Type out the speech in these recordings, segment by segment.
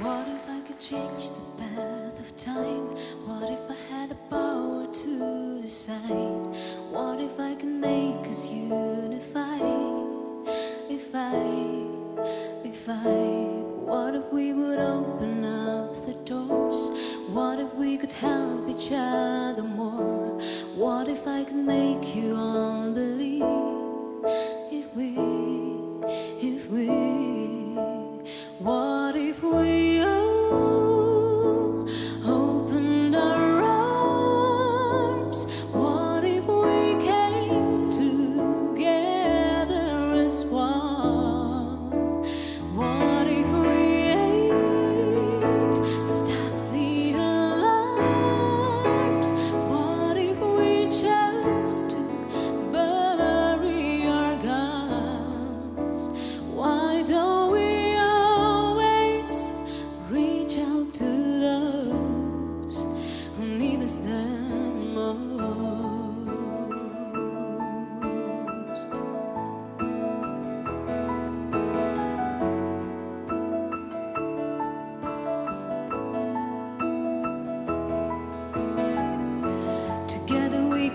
What if I could change the path of time? What if I had the power to decide? What if I could make us unify? If I, if I, what if we would open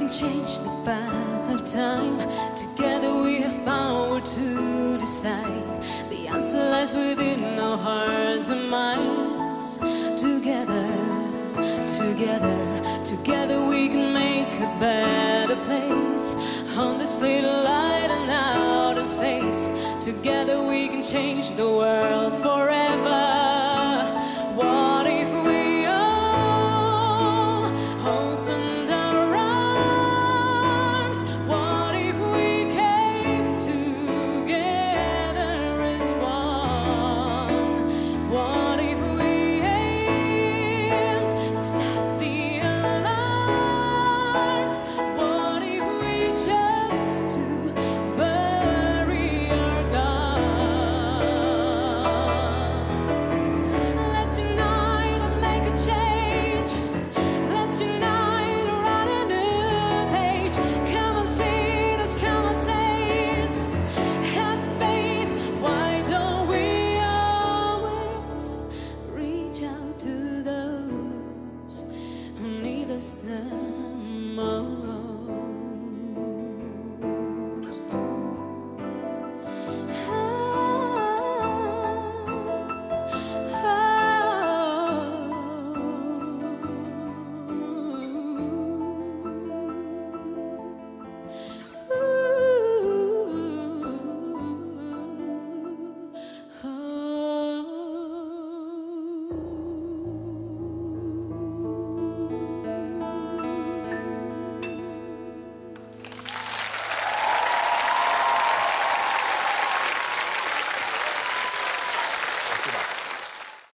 can change the path of time. Together we have power to decide. The answer lies within our hearts and minds. Together, together, together we can make a better place. On this little island out in space. Together we can change the world forever. one. the.